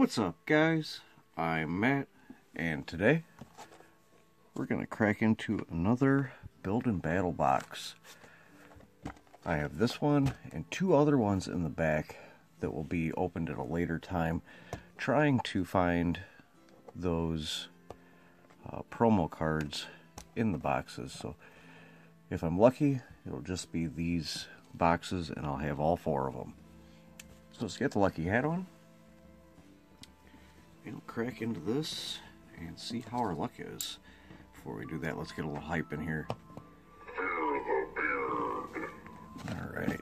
What's up guys? I'm Matt and today we're going to crack into another build and battle box. I have this one and two other ones in the back that will be opened at a later time trying to find those uh, promo cards in the boxes. So if I'm lucky, it'll just be these boxes and I'll have all four of them. So let's get the lucky hat on and crack into this and see how our luck is. Before we do that, let's get a little hype in here. Alright.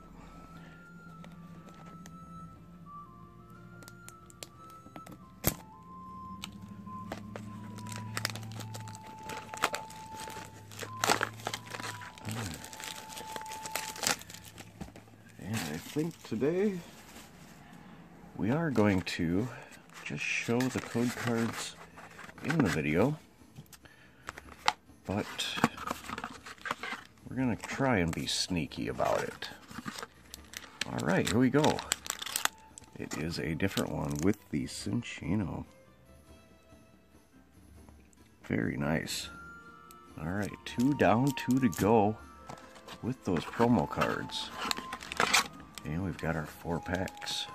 And I think today we are going to just show the code cards in the video, but we're going to try and be sneaky about it. Alright, here we go. It is a different one with the Cinccino. Very nice. Alright, two down, two to go with those promo cards. And we've got our four packs.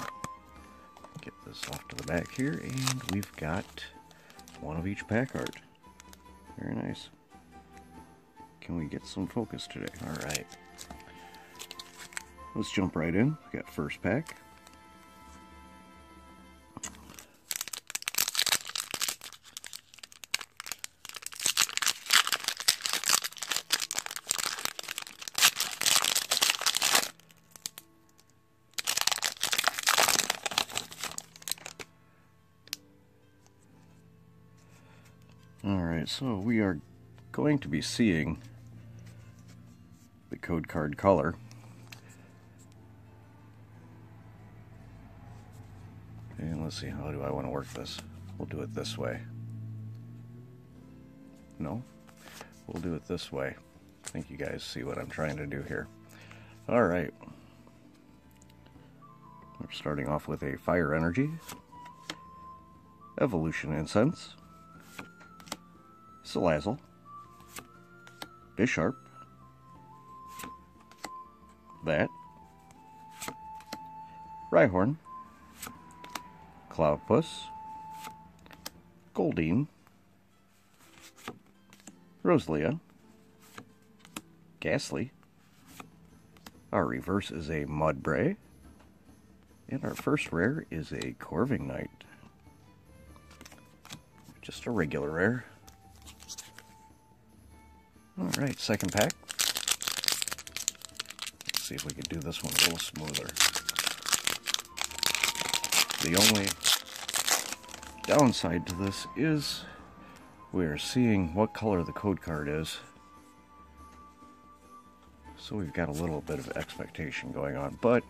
This off to the back here, and we've got one of each pack art. Very nice. Can we get some focus today? Alright. Let's jump right in. We got first pack. Alright, so we are going to be seeing the code card color. And let's see, how do I want to work this? We'll do it this way. No? We'll do it this way. I think you guys see what I'm trying to do here. Alright. We're starting off with a Fire Energy, Evolution Incense, Salazzle, Bisharp, that, Rhyhorn, Clobbopus, Goldeen, Roselia, Gastly, our reverse is a Mudbray, and our first rare is a Corviknight. Just a regular rare. Alright, second pack. Let's see if we can do this one a little smoother. The only downside to this is we're seeing what color the code card is. So we've got a little bit of expectation going on, but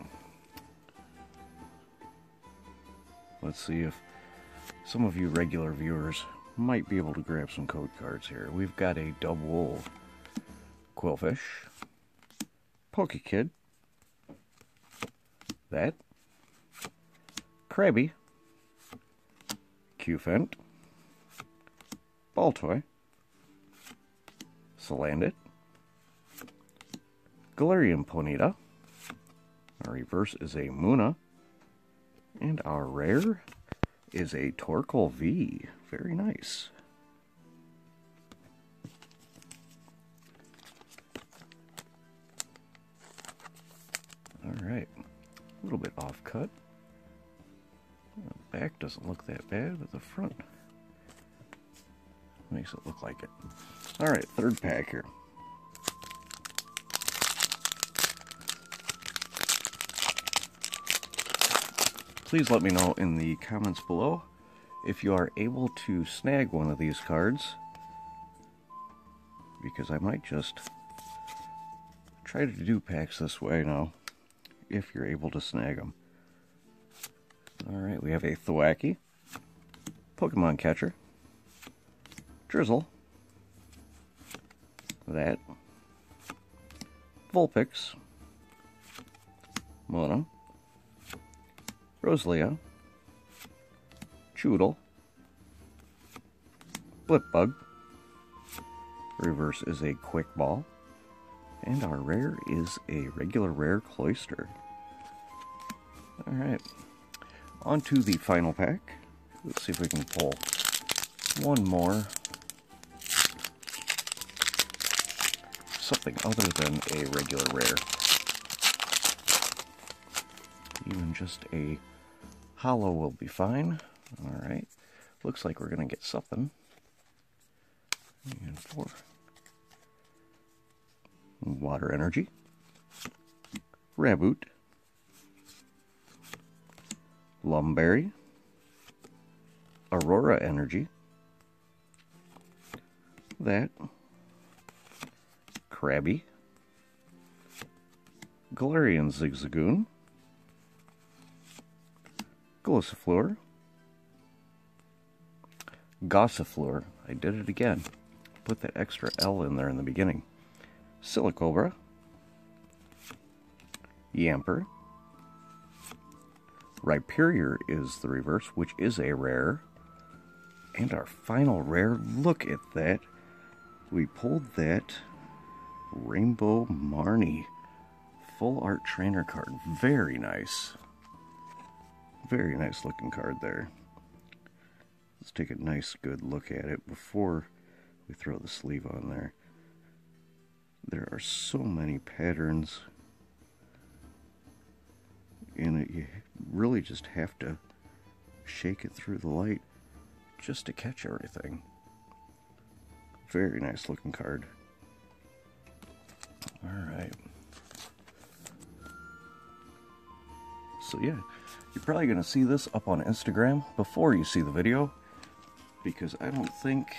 let's see if some of you regular viewers might be able to grab some code cards here. We've got a double Qwilfish, Pokekid, that, Krabby, Cufant, Baltoy, Salandit, Galarian Ponyta, our reverse is a Munna, and our rare is a Torkoal V. Very nice. Alright, a little bit off cut. The back doesn't look that bad, but the front makes it look like it. Alright, third pack here. Please let me know in the comments below if you are able to snag one of these cards because I might just try to do packs this way now if you're able to snag them. Alright, we have a Thwackey, Pokemon Catcher, Drizzile, that, Vulpix, Mona, Roselia, Chewtle, Blipbug, reverse is a quick ball, and our rare is a regular rare Cloyster. Alright, on to the final pack. Let's see if we can pull one more. Something other than a regular rare. Even just a holo will be fine. Alright, looks like we're going to get something. And four. Water Energy. Raboot. Lum Berry, Aurora Energy, that, Krabby, Galarian Zigzagoon, Gossifleur, Gossifleur, I did it again, put that extra L in there in the beginning, Silicobra, Yamper, Rhyperior is the reverse, which is a rare. And our final rare, look at that. We pulled that Rainbow Marnie full art trainer card. Very nice. Very nice looking card there. Let's take a nice good look at it before we throw the sleeve on there. There are so many patterns in it. You really just have to shake it through the light just to catch everything. Very nice looking card. Alright. So yeah, you're probably going to see this up on Instagram before you see the video because I don't think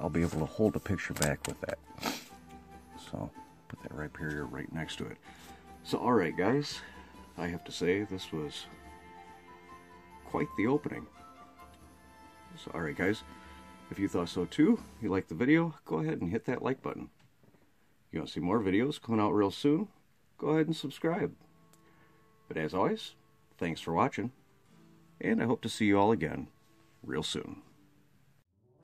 I'll be able to hold a picture back with that. So put that Rhyperior right next to it. So alright guys, I have to say this was quite the opening. So alright guys, if you thought so too, you liked the video, go ahead and hit that like button. You want to see more videos coming out real soon? Go ahead and subscribe. But as always, thanks for watching, and I hope to see you all again real soon.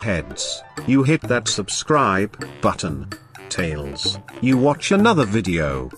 Heads, you hit that subscribe button. Tails, you watch another video.